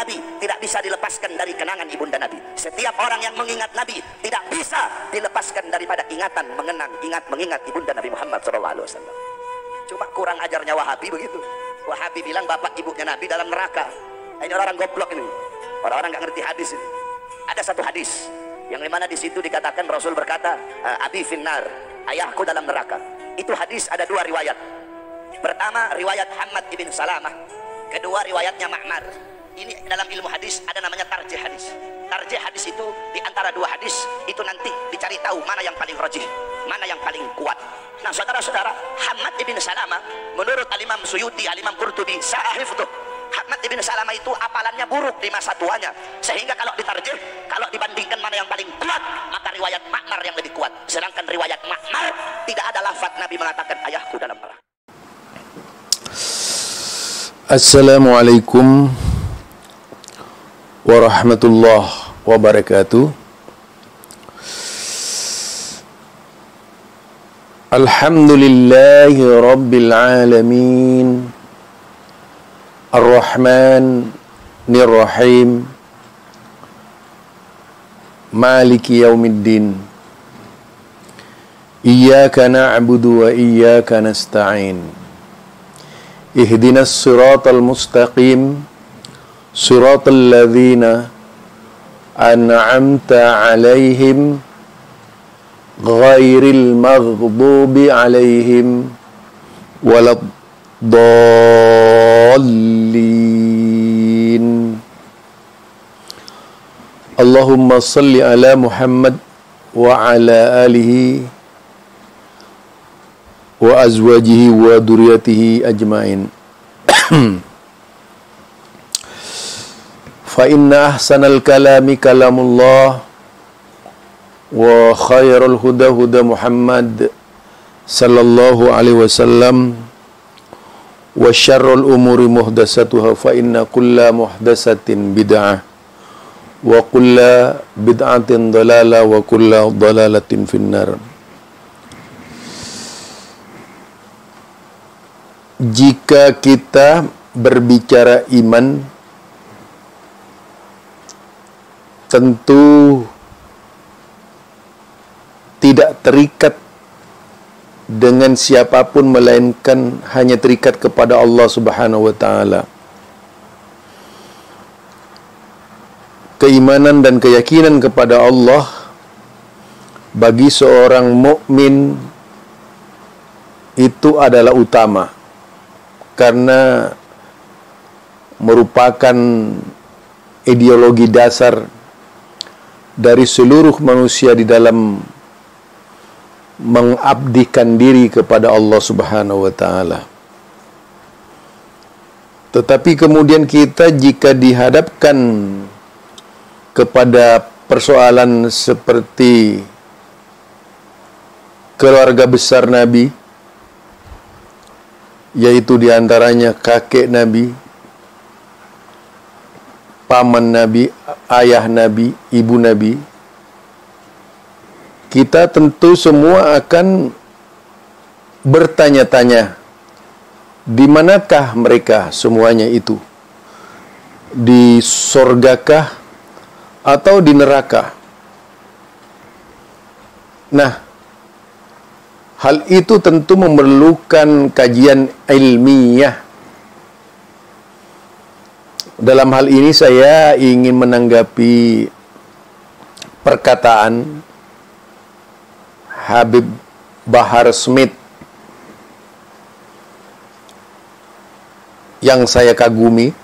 Nabi tidak bisa dilepaskan dari kenangan ibunda Nabi. Setiap orang yang mengingat Nabi tidak bisa dilepaskan daripada ingatan mengenang, ingat mengingat ibunda Nabi Muhammad SAW. Cuma kurang ajarnya Wahabi begitu. Wahabi bilang bapak ibunya Nabi dalam neraka. Ini orang-orang goblok ini. Orang-orang nggak ngerti hadis ini. Ada satu hadis yang di mana di situ dikatakan Rasul berkata, Abi finnar, ayahku dalam neraka. Itu hadis ada dua riwayat. Pertama riwayat Hamad ibn Salamah kedua riwayatnya Ma'mar ini dalam ilmu hadis ada namanya tarjih hadis. Tarjih hadis itu di antara dua hadis itu nanti dicari tahu mana yang paling rojih mana yang paling kuat. Nah saudara-saudara Hamad ibn Salama menurut Al-Imam Suyuti Al-Imam Qurtubi sahif tuh. Hamad ibn Salama itu apalannya buruk di masa tuanya. Sehingga kalau ditarjih kalau dibandingkan mana yang paling kuat maka riwayat Ma'mar yang lebih kuat. Sedangkan riwayat Ma'mar tidak ada lafaz Nabi mengatakan ayahku dalam neraka. Assalamualaikum warahmatullahi wabarakatuh. Alhamdulillahi rabbil alamin. Ar-Rahman Nir-Rahim. Maliki yaumiddin. Iyyaka na'budu wa iyyaka nasta'in. اهدنا الصراط المستقيم صراط الذين أنعمت عليهم غير المغضوب عليهم ولا الضالين. اللهم صل على محمد وعلى آله wa azwajihi wa kalami kalamullah wa khairul huda huda Muhammad sallallahu alaihi wasallam wa syarrul umuri muhdasatuha fa inna kulla muhdasatin bid'ah wa kulla bid'atin dalala wa kulla dalalatin finnar. Jika kita berbicara iman tentu tidak terikat dengan siapa pun melainkan hanya terikat kepada Allah Subhanahu wa taala. Keimanan dan keyakinan kepada Allah bagi seorang mukmin itu adalah utama karena merupakan ideologi dasar dari seluruh manusia di dalam mengabdikan diri kepada Allah Subhanahu wa taala. Tetapi kemudian kita jika dihadapkan kepada persoalan seperti keluarga besar Nabi yaitu di antaranya kakek Nabi, paman Nabi, ayah Nabi, ibu Nabi. Kita tentu semua akan bertanya-tanya di manakah mereka semuanya itu? Di sorgakah atau di neraka? Nah, Hal itu tentu memerlukan kajian ilmiah. Dalam hal ini saya ingin menanggapi perkataan Habib Bahar Smith yang saya kagumi.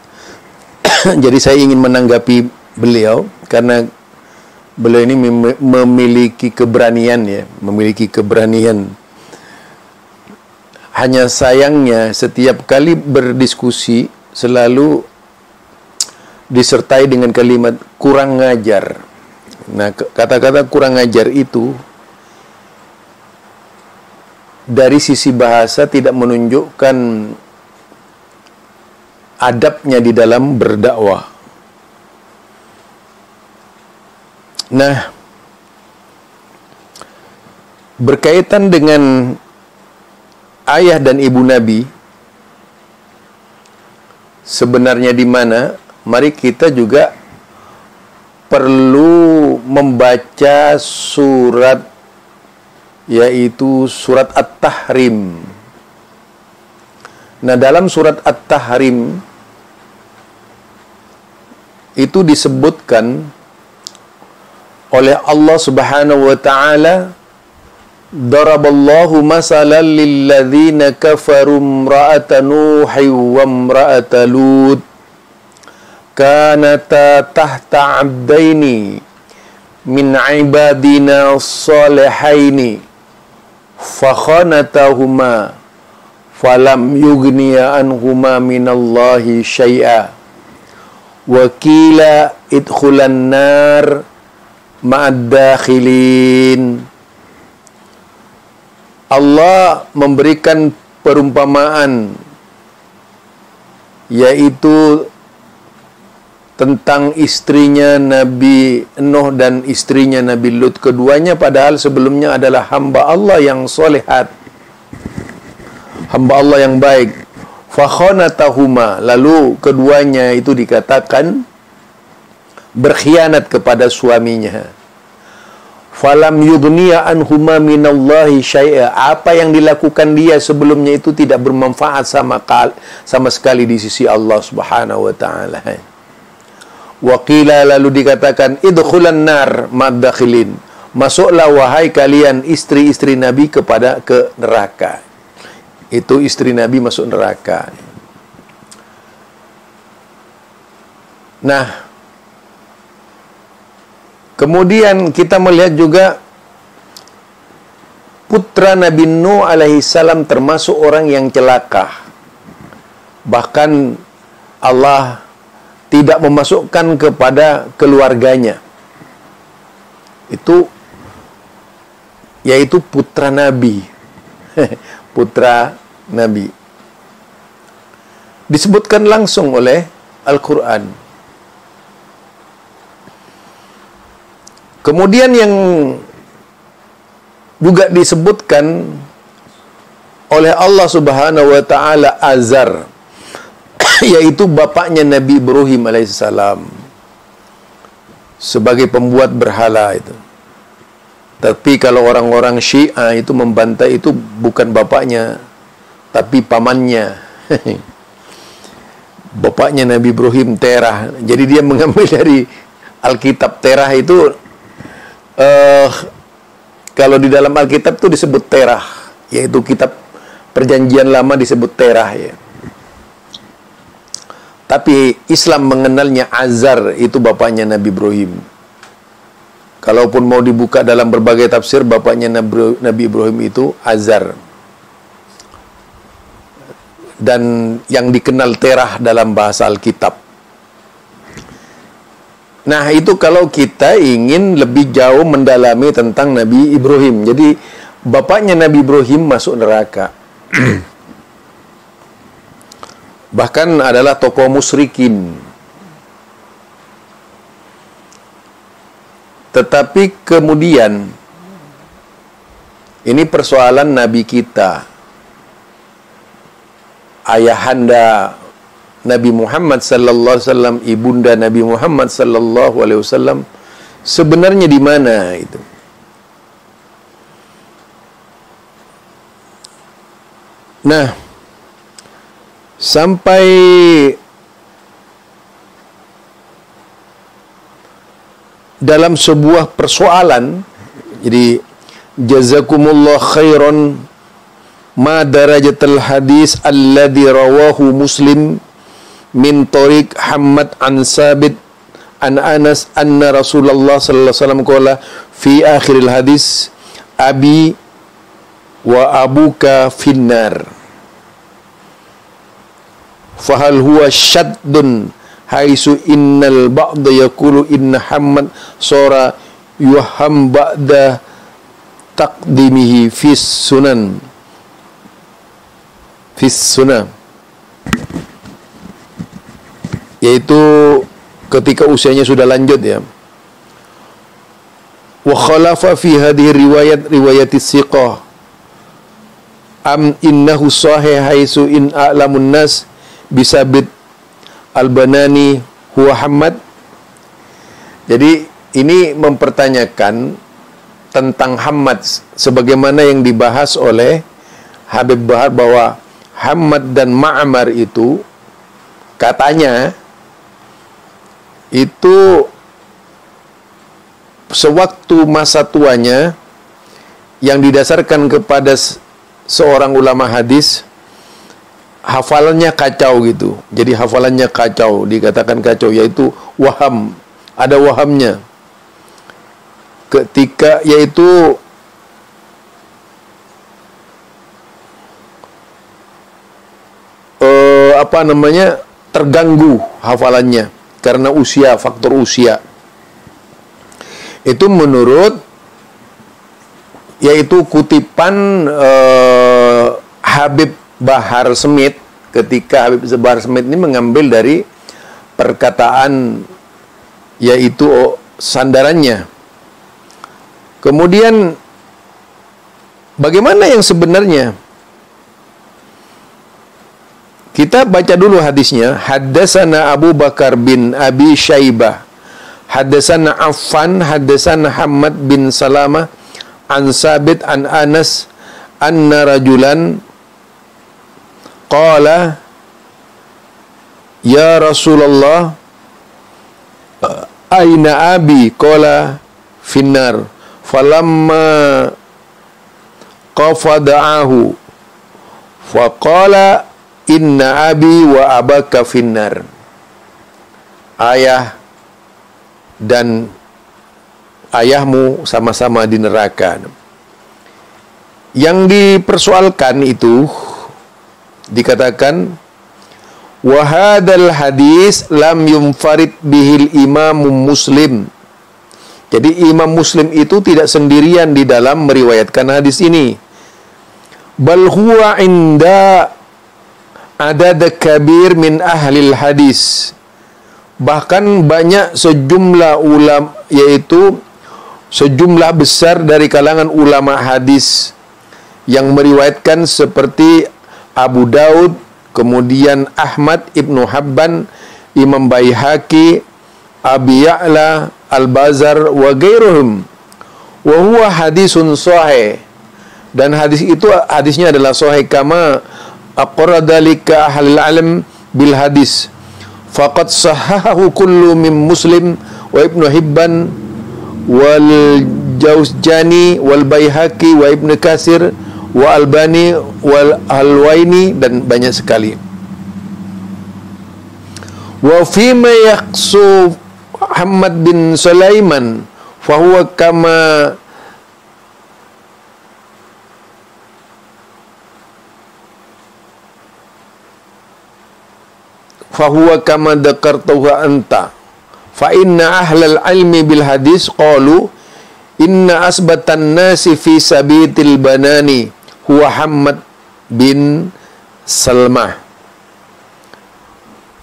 Jadi saya ingin menanggapi beliau karena beliau ini memiliki keberanian ya, memiliki keberanian hanya sayangnya setiap kali berdiskusi selalu disertai dengan kalimat kurang ngajar. Nah, kata-kata kurang ngajar itu dari sisi bahasa tidak menunjukkan adabnya di dalam berdakwah. Nah, berkaitan dengan ayah dan ibu Nabi sebenarnya di mana mari kita juga perlu membaca surat yaitu surat At-Tahrim. Nah, dalam surat At-Tahrim itu disebutkan oleh Allah Subhanahu wa taala Daraballahu masalan lilladzina kafaru imra'ata Nuhi wa imra'ata Lut kanata tahta 'abdaini min 'ibadina salihaini fakhanatahuma falam yughniya anhuma minallahi syai'a wa qila idkhulan nar ma'ad dakhilin Allah memberikan perumpamaan yaitu tentang istrinya Nabi Nuh dan istrinya Nabi Lut. Keduanya padahal sebelumnya adalah hamba Allah yang solehat hamba Allah yang baik. Fakhonatahuma. Lalu keduanya itu dikatakan berkhianat kepada suaminya. Falam yugniya anhuma minallahi syai'a. Apa yang dilakukan dia sebelumnya itu tidak bermanfaat sama sama sekali di sisi Allah Subhanahu wa taala wa qila lalu dikatakan idkhulan nar madakhilin masuklah wahai kalian istri-istri nabi kepada ke neraka. Itu istri nabi masuk neraka. Nah Kemudian kita melihat juga putra Nabi Nuh alaihi salam termasuk orang yang celaka. Bahkan Allah tidak memasukkan kepada keluarganya. Itu yaitu putra Nabi. putra Nabi. Disebutkan langsung oleh Al-Qur'an. Kemudian yang juga disebutkan oleh Allah Subhanahu wa taala Azar yaitu bapaknya Nabi Ibrahim alaihissalam sebagai pembuat berhala itu. Tapi kalau orang-orang Syiah itu membantai itu bukan bapaknya tapi pamannya. bapaknya Nabi Ibrahim Terah. Jadi dia mengambil dari Alkitab Terah itu uh, kalau di dalam Alkitab itu disebut terah, yaitu kitab perjanjian lama disebut terah ya. Tapi Islam mengenalnya Azar, itu bapaknya Nabi Ibrahim. Kalaupun mau dibuka dalam berbagai tafsir, bapaknya Nabi Ibrahim itu Azar. Dan yang dikenal terah dalam bahasa Alkitab. Nah, itu kalau kita ingin lebih jauh mendalami tentang Nabi Ibrahim. Jadi, bapaknya Nabi Ibrahim masuk neraka. Bahkan adalah tokoh musyrikin. Tetapi kemudian ini persoalan nabi kita. Ayahanda Nabi Muhammad sallallahu alaihi wasallam, ibunda Nabi Muhammad sallallahu alaihi wasallam sebenarnya di mana itu? Nah, sampai dalam sebuah persoalan jadi jazakumullah khairan ma darajatul hadis alladhi rawahu muslim min tariq Hamad an Sabit an Anas anna Rasulullah sallallahu alaihi wasallam qala fi akhiril hadis abi wa abuka finnar fahal huwa shaddun haisu innal ba'da yaqulu inna Hamad sora yuham ba'da taqdimihi fis sunan. Fis sunan. Yaitu ketika usianya sudah lanjut ya. Wa khalafa fi hadhihi riwayat riwayat siqah. Am innahu sahih haisu in a'lamun nas bisabit al-banani huwa Hamad. Jadi ini mempertanyakan tentang Hamad sebagaimana yang dibahas oleh Habib Bahar bahwa Hamad dan Ma'mar itu katanya itu sewaktu masa tuanya yang didasarkan kepada seorang ulama hadis hafalannya kacau gitu. Jadi hafalannya kacau, dikatakan kacau yaitu waham. Ada wahamnya ketika yaitu uh, apa namanya terganggu hafalannya karena usia faktor usia itu menurut yaitu kutipan uh, Habib Bahar Smith ketika Habib Bahar Smith ini mengambil dari perkataan yaitu sandarannya Kemudian bagaimana yang sebenarnya? Kita baca dulu hadisnya. Haddatsana Abu Bakar bin Abi Syaibah. Haddatsana Affan, haddatsana Hamad bin Salamah an Sabit an Anas anna rajulan qala Ya Rasulullah aina abi? Qala finnar. Falamma qafada'ahu faqala inna abi wa abaka finnar. Ayah dan ayahmu sama-sama di neraka. Yang dipersoalkan itu dikatakan wahadal hadis lam yumfarid bihil imam muslim jadi Imam Muslim itu tidak sendirian di dalam meriwayatkan hadis ini. Bal huwa inda adad kabir min ahli hadis. Bahkan banyak sejumlah ulama yaitu sejumlah besar dari kalangan ulama hadis yang meriwayatkan seperti Abu Daud, kemudian Ahmad Ibnu Habban, Imam Baihaqi, Abi Ya'la, Al-Bazar wa gairuhum. Wa huwa hadisun sahih. Dan hadis itu hadisnya adalah sahih kama aqra dalika ahlul alam bil hadis. Faqad sahahahu kullu min muslim wa ibnu hibban wal jauzjani wal baihaqi wa ibnu kasir wa albani wal alwaini dan banyak sekali. Wa fima yaqsu Muhammad bin Sulaiman fahuwa kama fahuwa kama dakartuhu anta. Fa inna ahlal ilmi bil hadis qalu inna asbatan nasi fi sabitil banani huwa Muhammad bin Salmah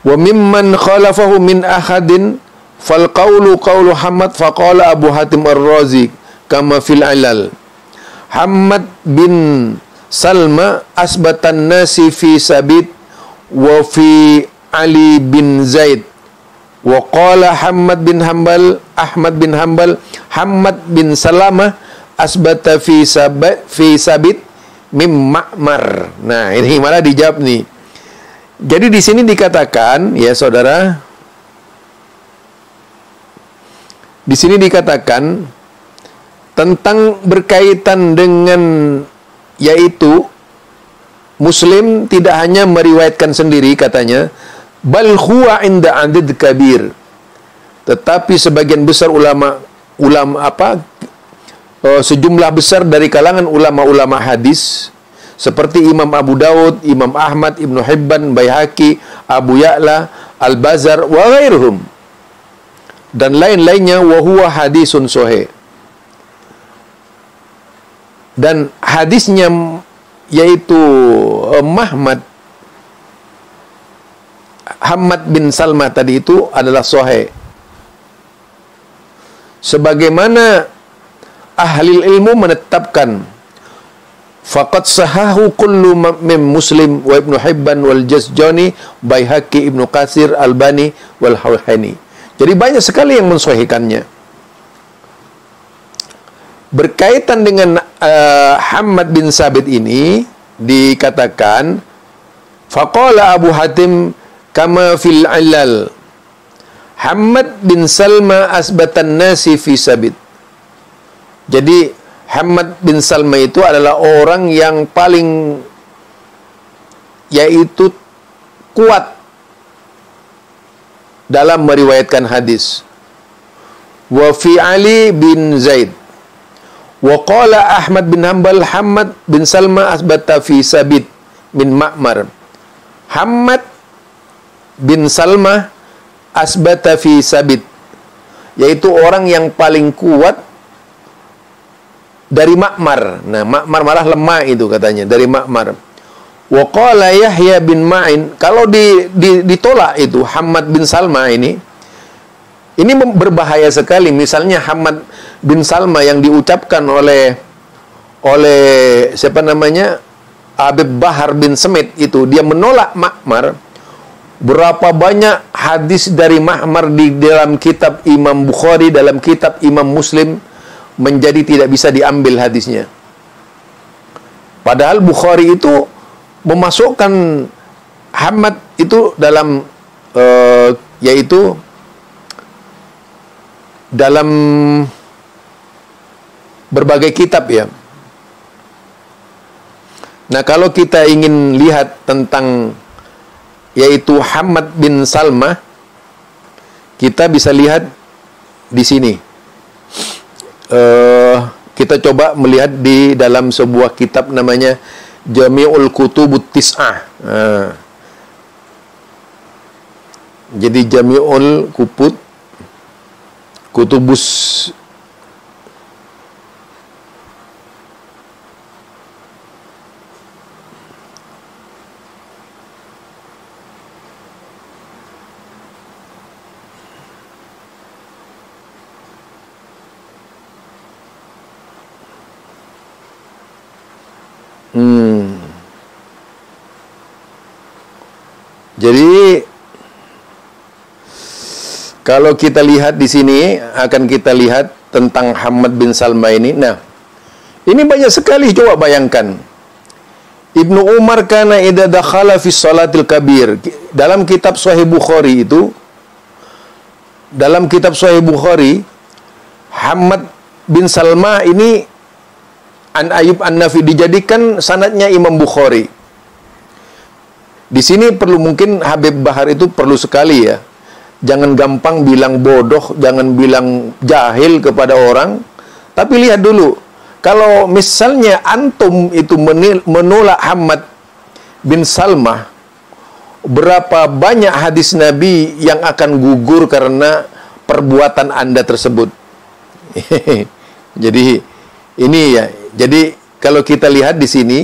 wa mimman khalafahu min ahadin Fal qawlu qawlu Hamad faqala Abu Hatim Ar-Razi kama fil ilal. Hamad bin Salma asbatan nasi fi Sabit wa fi Ali bin Zaid. Wa qala Hamad bin Hambal Ahmad bin Hambal Hamad bin Salamah asbata fi Sabit fi Sabit mim Ma'mar. Nah, ini malah dijawab nih. Jadi di sini dikatakan ya saudara Di sini dikatakan tentang berkaitan dengan yaitu Muslim tidak hanya meriwayatkan sendiri katanya, bal huwa inda kabir. Tetapi sebagian besar ulama ulama apa sejumlah besar dari kalangan ulama-ulama hadis seperti Imam Abu Daud, Imam Ahmad, Ibnu Hibban, Baihaqi, Abu Ya'la, Al-Bazar wa ghairuhum. Dan lain-lainnya wahwa hadisun sohe dan hadisnya yaitu uh, Mahmad Hamad bin Salma tadi itu adalah sohe sebagaimana ahli ilmu menetapkan faqad sahahu kullu min muslim wa ibnu hibban wal jazjani baihaqi ibnu kasir albani wal hawhani jadi banyak sekali yang mensahihkannya. Berkaitan dengan uh, Hamad bin Sabit ini dikatakan faqala Abu Hatim kama fil ilal Hamad bin Salma asbatan nasi fi sabit jadi Hamad bin Salma itu adalah orang yang paling yaitu kuat dalam meriwayatkan hadis. Wa fi Ali bin Zaid. Wa qala Ahmad bin Hanbal Hamad bin Salma asbata fi Sabit bin Ma'mar. Hamad bin Salma asbata fi Sabit yaitu orang yang paling kuat dari Makmar. Nah, Makmar malah lemah itu katanya dari Makmar. Wa qala Yahya bin Ma'in, kalau di, di, ditolak itu Hamad bin Salma ini ini berbahaya sekali. Misalnya Hamad bin Salma yang diucapkan oleh oleh siapa namanya? Habib Bahar bin Semit itu dia menolak Makmar. Berapa banyak hadis dari Makmar di dalam kitab Imam Bukhari, dalam kitab Imam Muslim, menjadi tidak bisa diambil hadisnya. Padahal Bukhari itu memasukkan Hamad itu dalam uh, yaitu dalam berbagai kitab ya. Nah, kalau kita ingin lihat tentang yaitu Hamad bin Salma, kita bisa lihat di sini uh, kita coba melihat di dalam sebuah kitab namanya Jami'ul Kutubut Tis'ah. Uh, jadi Jami'ul Kuput Kutubus Jadi kalau kita lihat di sini akan kita lihat tentang Hamad bin Salma ini. Nah, ini banyak sekali coba bayangkan. Ibnu Umar kana idza dakhala fi salatil kabir. Dalam kitab Sahih Bukhari itu dalam kitab Sahih Bukhari Hamad bin Salma ini An Ayub An Nafi dijadikan sanatnya Imam Bukhari. Di sini perlu mungkin Habib Bahar itu perlu sekali ya. Jangan gampang bilang bodoh, jangan bilang jahil kepada orang. Tapi lihat dulu, kalau misalnya antum itu menolak Hamad bin Salmah, berapa banyak hadis Nabi yang akan gugur karena perbuatan Anda tersebut. Jadi ini ya jadi kalau kita lihat di sini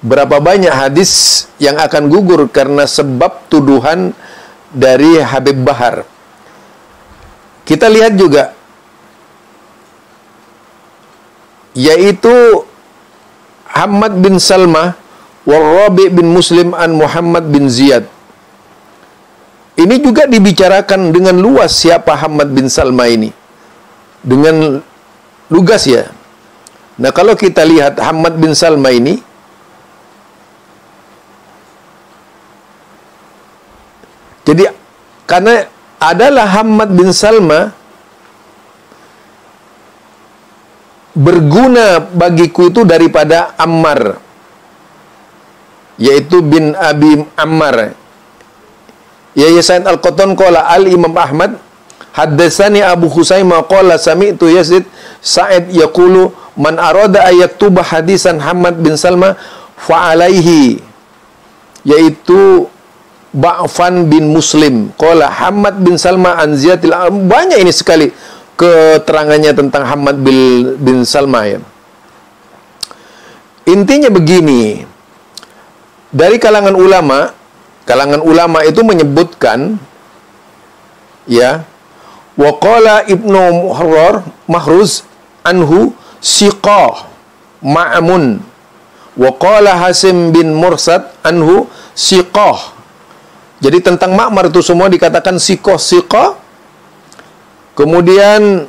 berapa banyak hadis yang akan gugur karena sebab tuduhan dari Habib Bahar. Kita lihat juga yaitu Hamad bin Salma Warrabi bin Muslim an Muhammad bin Ziyad. Ini juga dibicarakan dengan luas siapa Hamad bin Salma ini. Dengan lugas ya. Nah kalau kita lihat Hamad bin Salma ini Jadi karena adalah Hamad bin Salma berguna bagiku itu daripada Ammar yaitu bin Abi Ammar. Ya ya Said Al-Qattan qala Al Imam Ahmad Haddasani Abu Husaimah qala sami'tu Yazid Sa'id yaqulu man arada ayaktuba hadisan Hamad bin Salma fa alaihi yaitu Ba'fan bin Muslim qala Hamad bin Salma an banyak ini sekali keterangannya tentang Hamad bin, bin Salma ya. Intinya begini dari kalangan ulama kalangan ulama itu menyebutkan ya Wa qala Ibnu Muharrar Mahruz anhu siqah. ma'mun wa qala Hasim bin Mursad anhu siqah jadi tentang Ma'mar itu semua dikatakan siqah kemudian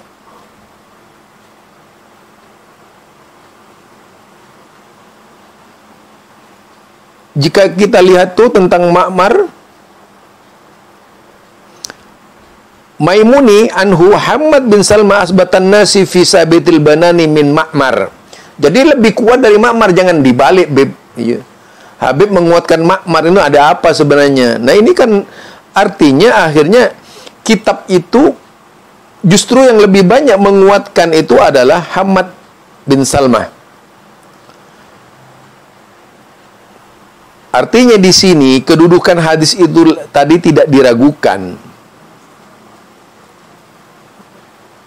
jika kita lihat tuh tentang Ma'mar Maimuni anhu Muhammad bin Salma asbatan nasi fi sabitil banani min Ma'mar. Jadi lebih kuat dari Ma'mar jangan dibalik Beb. Ya. Habib menguatkan Ma'mar itu ada apa sebenarnya? Nah, ini kan artinya akhirnya kitab itu justru yang lebih banyak menguatkan itu adalah Hamad bin Salma. Artinya di sini kedudukan hadis itu tadi tidak diragukan.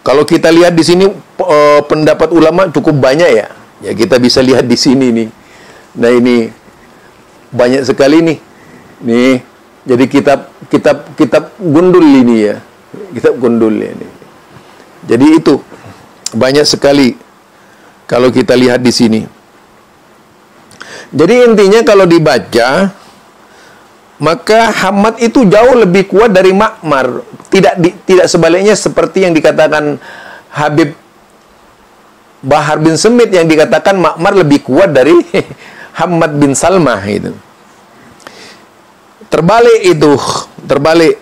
Kalau kita lihat di sini uh, pendapat ulama cukup banyak ya. Ya kita bisa lihat di sini nih. Nah ini banyak sekali nih. Nih. Jadi kitab kitab kitab gundul ini ya. Kitab gundul ini. Jadi itu banyak sekali kalau kita lihat di sini. Jadi intinya kalau dibaca maka Hamad itu jauh lebih kuat dari Makmar. Tidak di, tidak sebaliknya seperti yang dikatakan Habib Bahar bin Semit yang dikatakan Makmar lebih kuat dari Hamad bin Salmah itu. Terbalik itu, terbalik.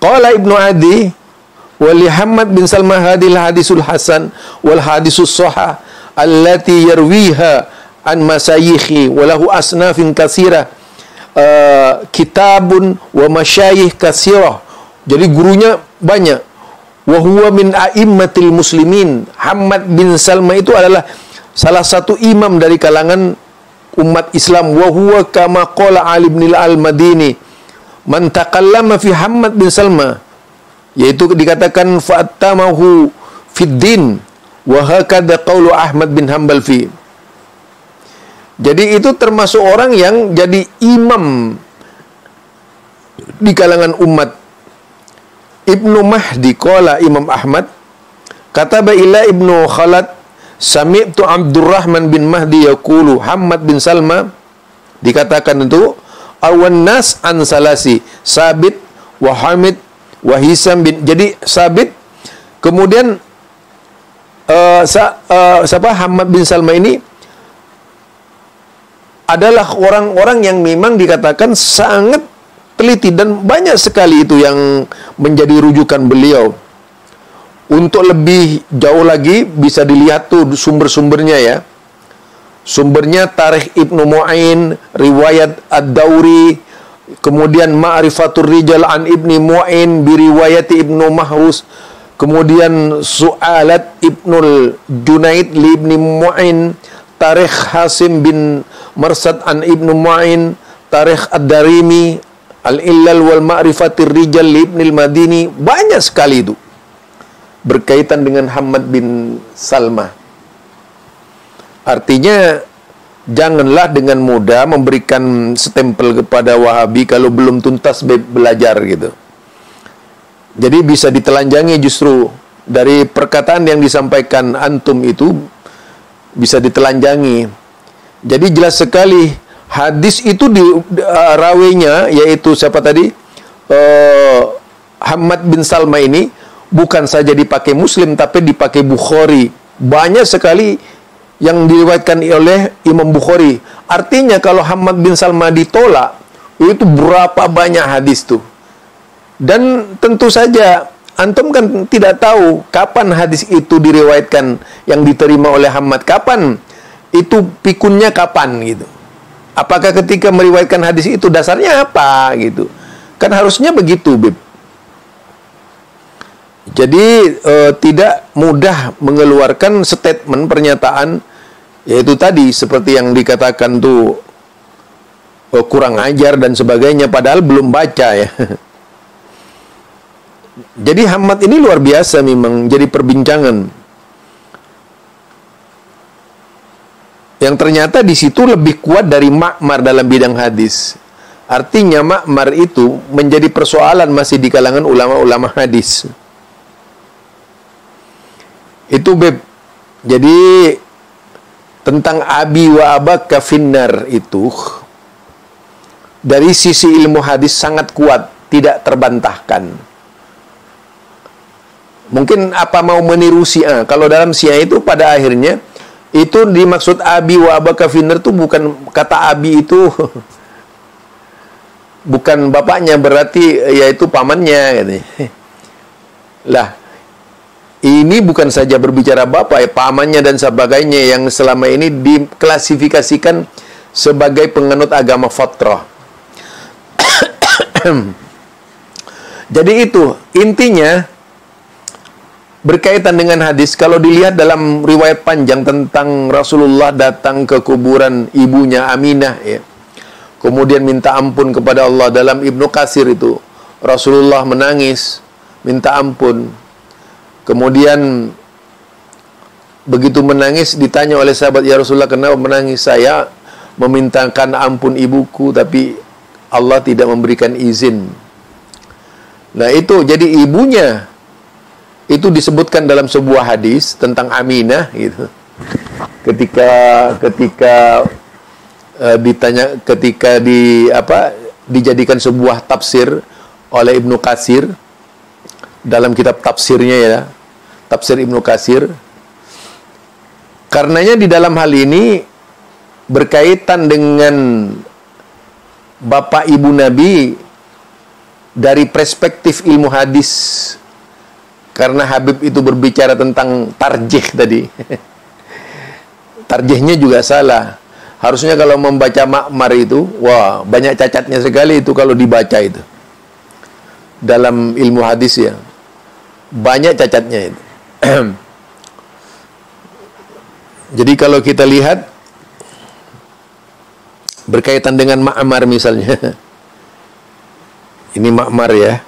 Qala Ibnu Adi wali Hamad bin Salmah hadil hadisul hasan wal hadisus soha allati yarwiha an masayikhi walahu asnafin kasirah uh, kitabun wa masyayih kasirah. Jadi gurunya banyak. Wa huwa min a'immatil muslimin. Hamad bin Salma itu adalah salah satu imam dari kalangan umat Islam. Wa huwa kama qala Ali bin al-Madini. Man taqallama fi Hamad bin Salma. Yaitu dikatakan fa'tamahu fid din. Wa hakadha qawlu Ahmad bin Hanbal fi jadi itu termasuk orang yang jadi imam di kalangan umat. Ibnu Mahdi qala Imam Ahmad kata ila Ibnu Khalad sami'tu Abdurrahman bin Mahdi yaqulu Muhammad bin Salma dikatakan itu awan nas an salasi Sabit wa Hamid wa Hisam bin jadi Sabit kemudian uh, sa, uh, siapa Hamad bin Salma ini adalah orang-orang yang memang dikatakan sangat teliti dan banyak sekali itu yang menjadi rujukan beliau. Untuk lebih jauh lagi bisa dilihat tuh sumber-sumbernya ya. Sumbernya Tarikh Ibnu Mu'ain, riwayat Ad-Dauri, kemudian Ma'rifatul Rijal an Ibni Mu'ain biriwayati Ibnu Mahus, kemudian Su'alat Ibnul Junaid li Ibni Mu'ain, Tarikh Hasim bin Marsad an Ibnu Ma'in, Tarikh Ad-Darimi, Al-Illal wal Ma'rifatir Rijal Ibnil Madini, banyak sekali itu berkaitan dengan Hamad bin Salma. Artinya janganlah dengan mudah memberikan stempel kepada Wahabi kalau belum tuntas belajar gitu. Jadi bisa ditelanjangi justru dari perkataan yang disampaikan antum itu bisa ditelanjangi. Jadi jelas sekali hadis itu di uh, rawinya yaitu siapa tadi? Uh, Hamad bin Salma ini bukan saja dipakai Muslim tapi dipakai Bukhari. Banyak sekali yang diriwayatkan oleh Imam Bukhari. Artinya kalau Hamad bin Salma ditolak, itu berapa banyak hadis tuh. Dan tentu saja antum kan tidak tahu kapan hadis itu diriwayatkan yang diterima oleh Hamad kapan itu pikunnya kapan gitu apakah ketika meriwayatkan hadis itu dasarnya apa gitu kan harusnya begitu Bib jadi e, tidak mudah mengeluarkan statement pernyataan yaitu tadi seperti yang dikatakan tuh e, kurang ajar dan sebagainya padahal belum baca ya Jadi Hamad ini luar biasa memang jadi perbincangan. Yang ternyata di situ lebih kuat dari makmar dalam bidang hadis. Artinya makmar itu menjadi persoalan masih di kalangan ulama-ulama hadis. Itu beb. Jadi tentang abi wa abaka finnar itu dari sisi ilmu hadis sangat kuat, tidak terbantahkan. Mungkin apa mau meniru Syiah? Kalau dalam Syiah itu pada akhirnya itu dimaksud abi wa abaka finnar itu bukan kata abi itu bukan bapaknya berarti yaitu pamannya gitu. Lah ini bukan saja berbicara bapak ya pamannya dan sebagainya yang selama ini diklasifikasikan sebagai penganut agama fatrah. Jadi itu intinya berkaitan dengan hadis kalau dilihat dalam riwayat panjang tentang Rasulullah datang ke kuburan ibunya Aminah ya. Kemudian minta ampun kepada Allah dalam Ibnu Kasir itu Rasulullah menangis minta ampun. Kemudian begitu menangis ditanya oleh sahabat ya Rasulullah kenapa menangis saya memintakan ampun ibuku tapi Allah tidak memberikan izin. Nah itu jadi ibunya itu disebutkan dalam sebuah hadis tentang Aminah gitu. Ketika ketika uh, ditanya ketika di apa dijadikan sebuah tafsir oleh Ibnu Kasir dalam kitab tafsirnya ya, tafsir Ibnu Kasir. Karenanya di dalam hal ini berkaitan dengan bapak ibu Nabi dari perspektif ilmu hadis karena Habib itu berbicara tentang tarjih tadi. Tarjihnya juga salah. Harusnya kalau membaca makmar itu, wah banyak cacatnya sekali itu kalau dibaca itu. Dalam ilmu hadis ya. Banyak cacatnya itu. Jadi kalau kita lihat berkaitan dengan makmar misalnya. Ini makmar ya.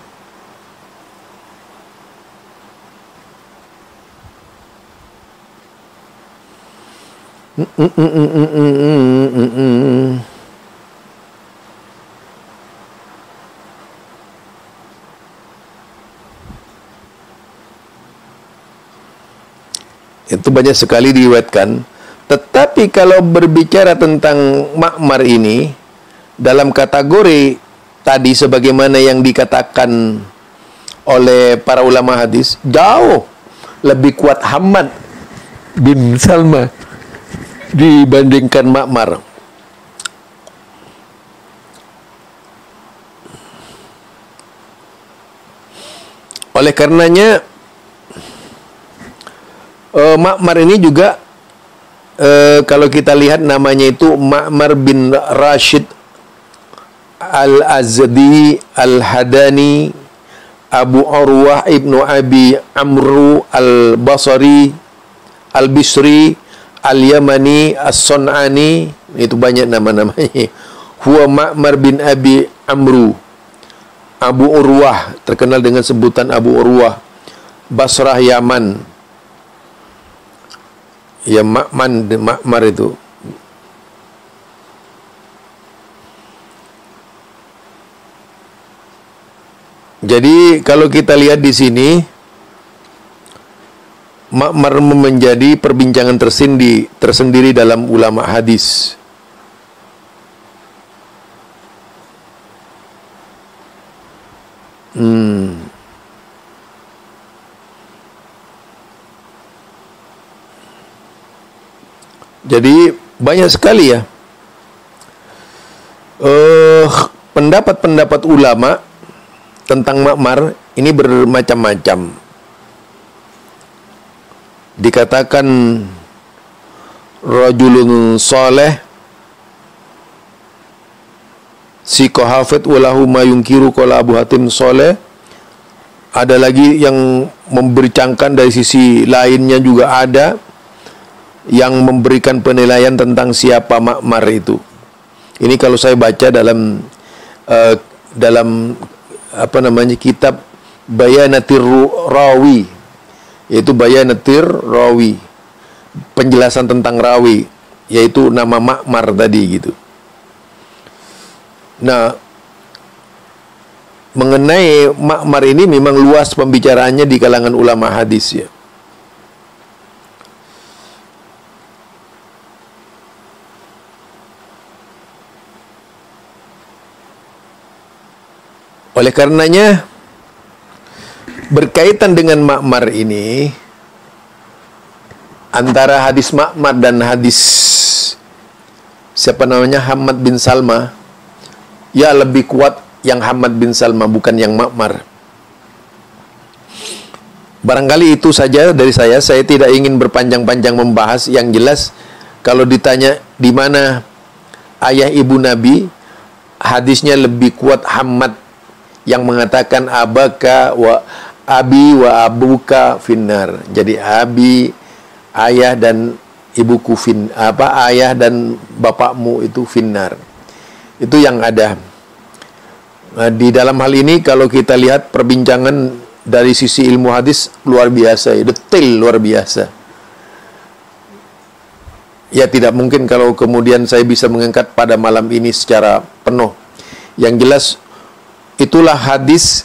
Itu banyak sekali diriwayatkan. Tetapi kalau berbicara tentang makmar ini dalam kategori tadi sebagaimana yang dikatakan oleh para ulama hadis jauh lebih kuat Hamad bin Salma dibandingkan makmar. Oleh karenanya uh, makmar ini juga uh, kalau kita lihat namanya itu Ma'mar bin Rashid Al-Azdi Al-Hadani Abu Urwah Ibnu Abi Amru Al-Basri Al-Bisri Al-Yamani As-Sun'ani itu banyak nama-namanya. Huwa Ma'mar bin Abi Amru Abu Urwah terkenal dengan sebutan Abu Urwah Basrah Yaman Ya Ma'man Ma'mar itu Jadi kalau kita lihat di sini Ma'mar menjadi perbincangan tersendiri, tersendiri dalam ulama hadis. Hmm. Jadi banyak sekali ya. Uh, pendapat-pendapat ulama tentang makmar ini bermacam-macam. Dikatakan rajulun soleh si kohafet walahu mayungkiru kola Abu Hatim soleh ada lagi yang membercangkan dari sisi lainnya juga ada yang memberikan penilaian tentang siapa makmar itu. Ini kalau saya baca dalam uh, dalam apa namanya kitab Bayanatir Rawi yaitu bayanatir rawi penjelasan tentang rawi yaitu nama makmar tadi gitu. Nah mengenai makmar ini memang luas pembicaraannya di kalangan ulama hadis ya Oleh karenanya berkaitan dengan makmar ini antara hadis makmar dan hadis siapa namanya Hamad bin Salma ya lebih kuat yang Hamad bin Salma bukan yang makmar. Barangkali itu saja dari saya. Saya tidak ingin berpanjang-panjang membahas. Yang jelas, kalau ditanya di mana ayah ibu Nabi, hadisnya lebih kuat Hamad yang mengatakan abaka wa abi wa abuka finnar. Jadi abi ayah dan ibuku fin apa ayah dan bapakmu itu finnar. Itu yang ada. Nah, di dalam hal ini kalau kita lihat perbincangan dari sisi ilmu hadis luar biasa, detail luar biasa. Ya tidak mungkin kalau kemudian saya bisa mengangkat pada malam ini secara penuh. Yang jelas itulah hadis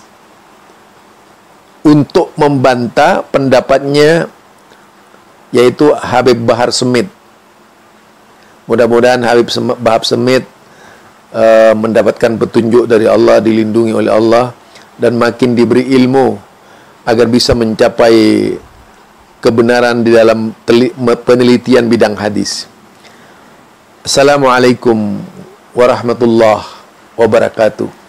untuk membantah pendapatnya yaitu Habib Bahar Semit. Mudah-mudahan Habib Bahar Semit uh, mendapatkan petunjuk dari Allah, dilindungi oleh Allah dan makin diberi ilmu agar bisa mencapai kebenaran di dalam penelitian bidang hadis. Assalamualaikum warahmatullahi wabarakatuh.